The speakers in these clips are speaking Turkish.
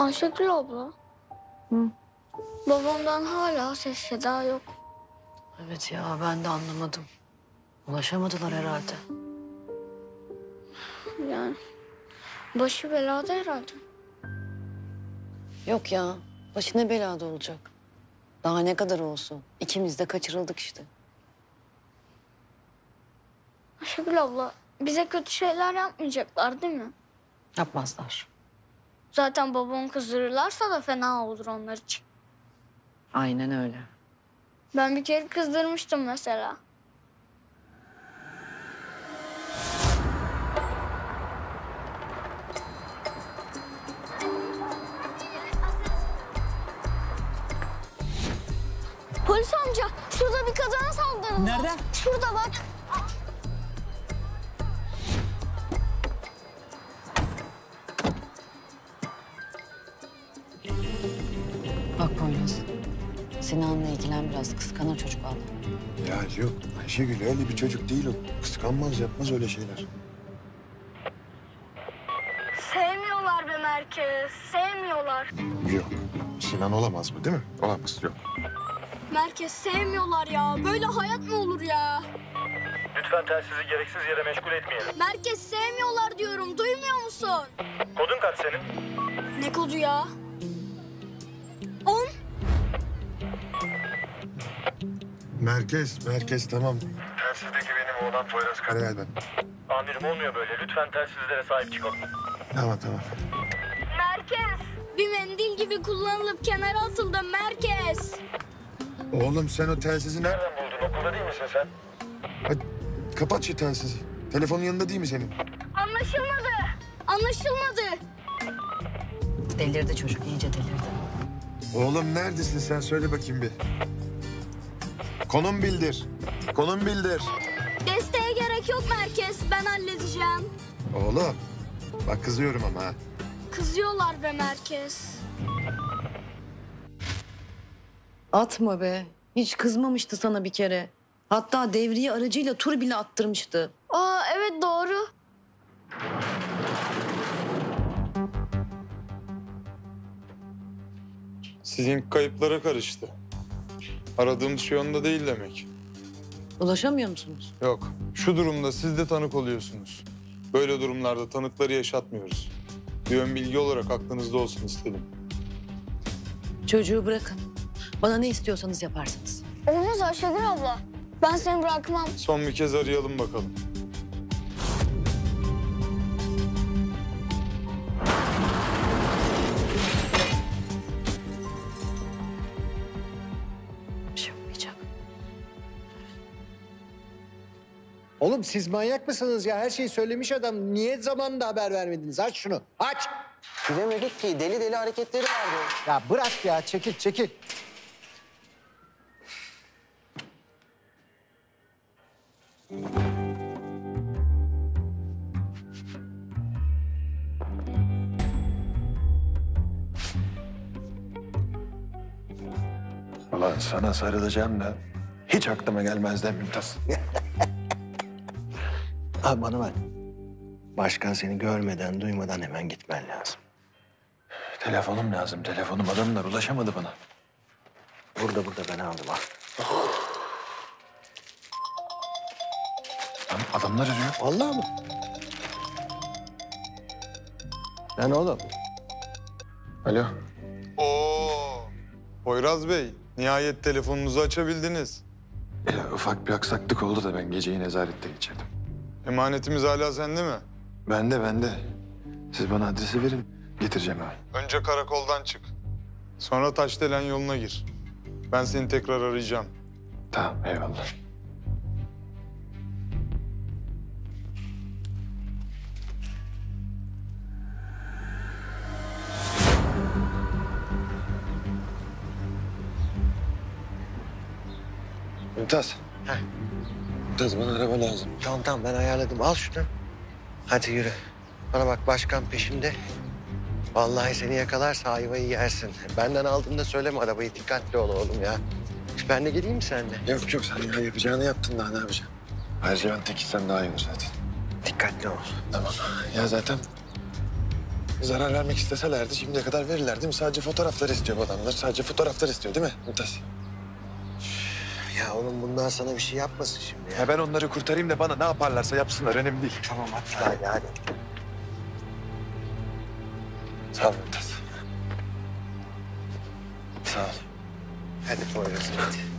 Ayşegül abla. Hı? Babamdan hala ses seda yok. Evet ya ben de anlamadım. Ulaşamadılar herhalde. Yani başı belada herhalde. Yok ya başı ne belada olacak. Daha ne kadar olsun. İkimiz de kaçırıldık işte. Ayşegül abla bize kötü şeyler yapmayacaklar değil mi? Yapmazlar. Zaten babamı kızdırırlarsa da fena olur onlar için. Aynen öyle. Ben bir kere kızdırmıştım mesela. Polis amca şurada bir kadına saldırın. Nerede? Şurada. Bak biraz kıskanır çocuk valla. Ya yok Ayşegül öyle bir çocuk değil o. Kıskanmaz yapmaz öyle şeyler. Sevmiyorlar be merkez. Sevmiyorlar. Yok. Sinan olamaz mı değil mi? Olamaz yok. Merkez sevmiyorlar ya. Böyle hayat mı olur ya? Lütfen telsizi gereksiz yere meşgul etmeyelim. Merkez sevmiyorlar diyorum. Duymuyor musun? Kodun kaç senin? Ne kodu ya? Merkez, merkez tamam. Telsizdeki benim oğlan Poyraz Karayel ben. Amirim olmuyor böyle. Lütfen telsizlere sahip çıkalım. Tamam tamam. Merkez. Bir mendil gibi kullanılıp kenara atıldı merkez. Oğlum sen o telsizi nereden? Buldun? Okulda değil misin sen? Hadi kapat şu telsizi. Telefonun yanında değil mi senin? Anlaşılmadı. Anlaşılmadı. Delirdi çocuk iyice delirdi. Oğlum neredesin sen? Söyle bakayım bir. Konum bildir. Konum bildir. Desteğe gerek yok merkez. Ben halledeceğim. Oğlum. Bak kızıyorum ama ha. Kızıyorlar be merkez. Atma be. Hiç kızmamıştı sana bir kere. Hatta devriye aracıyla tur bile attırmıştı. Aa evet doğru. Sizin kayıplara karıştı. Aradığımız şey onda değil demek. Ulaşamıyor musunuz? Yok. Şu durumda siz de tanık oluyorsunuz. Böyle durumlarda tanıkları yaşatmıyoruz. Bir ön bilgi olarak aklınızda olsun istedim. Çocuğu bırakın. Bana ne istiyorsanız yaparsınız. Olmaz Ayşegül abla. Ben seni bırakmam. Son bir kez arayalım bakalım. Oğlum siz manyak mısınız ya? Her şeyi söylemiş adam. Niye zamanında haber vermediniz? Aç şunu. Aç. Bilemedik ki deli deli hareketleri vardı. Ya bırak ya. Çekil çekil. Ulan sana sarılacağım da hiç aklıma gelmezdi Mümtaz. Abi bana bak. Başkan seni görmeden, duymadan hemen gitmen lazım. Telefonum lazım, telefonum. Adamlar ulaşamadı bana. Burada burada ben aldım al. Lan adamlar arıyor. Vallahi mı? Lan oğlum. Alo. Oo! Poyraz Bey, nihayet telefonunuzu açabildiniz. Ya, ufak bir aksaklık oldu da ben geceyi nezarette geçirdim. Emanetimiz hala sende mi? Bende, bende. Siz bana adresi verin, getireceğim hemen. Önce karakoldan çık. Sonra Taşdelen yoluna gir. Ben seni tekrar arayacağım. Tamam, eyvallah. Mümtaz. Heh. Mümtaz bana araba lazım. Tamam tamam ben ayarladım. Al şunu. Hadi yürü. Bana bak başkan peşimde. Vallahi seni yakalarsa ayvayı yersin. Benden aldığında söyleme arabayı. Dikkatli ol oğlum ya. Ben de geleyim mi seninle? Yok yok sen ya yapacağını yaptın daha ne yapacaksın? Ayrıca ben tek gitsem daha iyi olur zaten. Dikkatli ol. Tamam. Ya zaten Zarar vermek isteselerdi şimdiye kadar verirler değil mi? Sadece fotoğraflar istiyor bu adamlar. Sadece fotoğraflar istiyor değil mi Mümtaz? Ya oğlum bunlar sana bir şey yapmasın şimdi ya. Ya ben onları kurtarayım da bana ne yaparlarsa yapsınlar. Önemli değil. Tamam hadi. Hadi hadi. Sağ ol Mümtaz. Sağ ol. Hadi Poyraz hadi.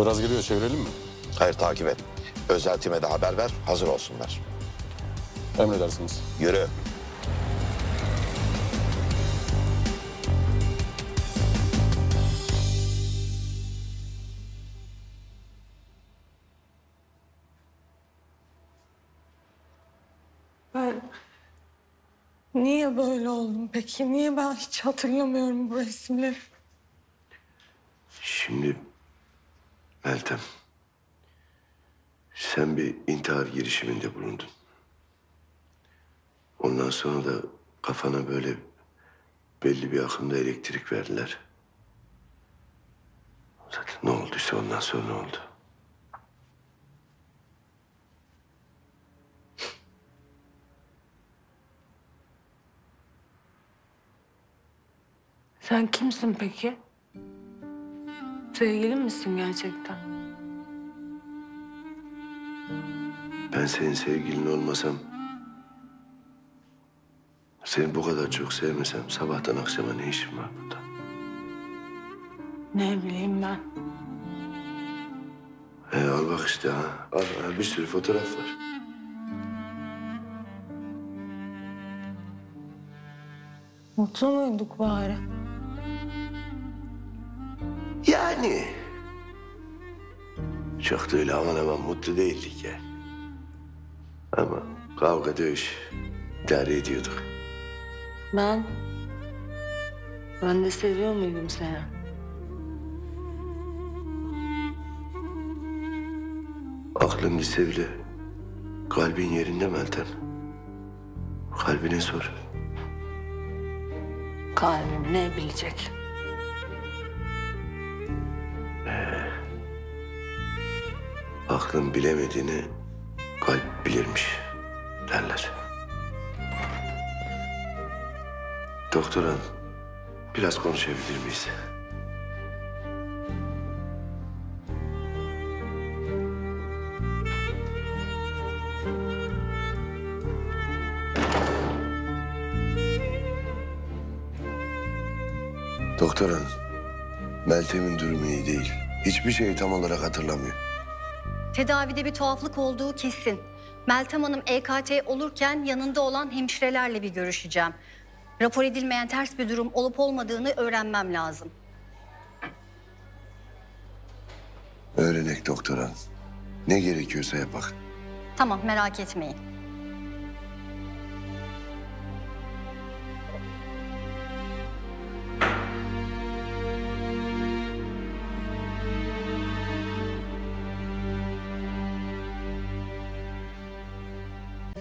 Poyraz geliyor çevirelim mi? Hayır takip et. Özel time de haber ver, hazır olsunlar. Emredersiniz. Yürü. Ben niye böyle oldum peki? Niye ben hiç hatırlamıyorum bu resimleri? Şimdi Meltem, sen bir intihar girişiminde bulundun. Ondan sonra da kafana böyle belli bir akımda elektrik verdiler. Zaten ne olduysa ondan sonra oldu. Sen kimsin peki? Sevgilin misin gerçekten? Ben senin sevgilin olmasam... ...seni bu kadar çok sevmesem sabahtan akşama ne işim var burada? Ne bileyim ben. He, al bak işte ha. Al, al bir sürü fotoğraf var. Mutlu muyduk bari? Yani. Çok da öyle aman aman mutlu değildik yani. Ama kavga dövüş idare ediyorduk. Ben... Ben de seviyor muydum seni? Aklın gitse bile kalbin yerinde Meltem. Kalbine sor. Kalbim ne bilecek? Aklın bilemediğini kalp bilirmiş derler. Doktor biraz konuşabilir miyiz? Doktor Meltem'in durumu iyi değil. Hiçbir şeyi tam olarak hatırlamıyor. Tedavide bir tuhaflık olduğu kesin. Meltem Hanım EKT olurken yanında olan hemşirelerle bir görüşeceğim. Rapor edilmeyen ters bir durum olup olmadığını öğrenmem lazım. Öğrenek doktor hanım. Ne gerekiyorsa yapak. Tamam merak etmeyin.